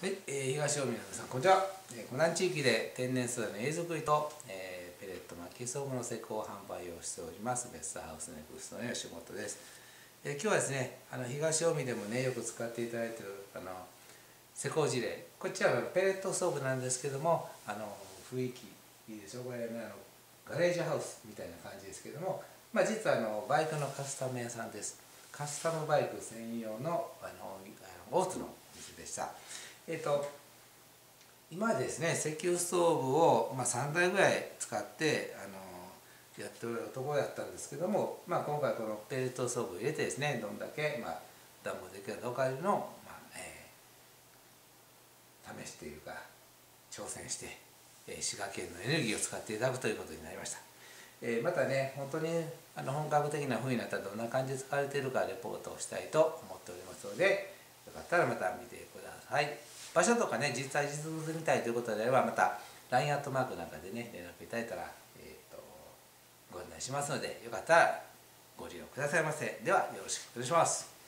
はい、えー、東大宮の皆さんこんにちは、えー、湖南地域で天然素材の家作りと、えー、ペレット薪ストーブの施工販売をしております。ベストハウスネクストの吉本です、えー、今日はですねあの東近江でもねよく使っていただいているあの施工事例。こっちはペレットストーブなんですけどもあの雰囲気いいでしょ。これねあのガレージハウスみたいな感じですけどもまあ実はあのバイクのカスタム屋さんです。カスタムバイク専用のあの大津の店でした。えっ、ー、と今ですね石油ストーブを、まあ、3台ぐらい使ってあのやっておるところだったんですけども、まあ、今回このペレットストーブを入れてですねどんだけ、まあ、暖房できるかどうかいうのを、まあえー、試しているか挑戦して、えー、滋賀県のエネルギーを使っていただくということになりました。えー、またね本当にあの本格的な風になったらどんな感じで使われているかレポートをしたいと思っておりますのでかったらまた見てください。場所とかね実際実物見たいということであればまた LINE アットマークなんかでね連絡いただいたら、えーと、ご案内しますのでよかったらご利用くださいませではよろしくお願いします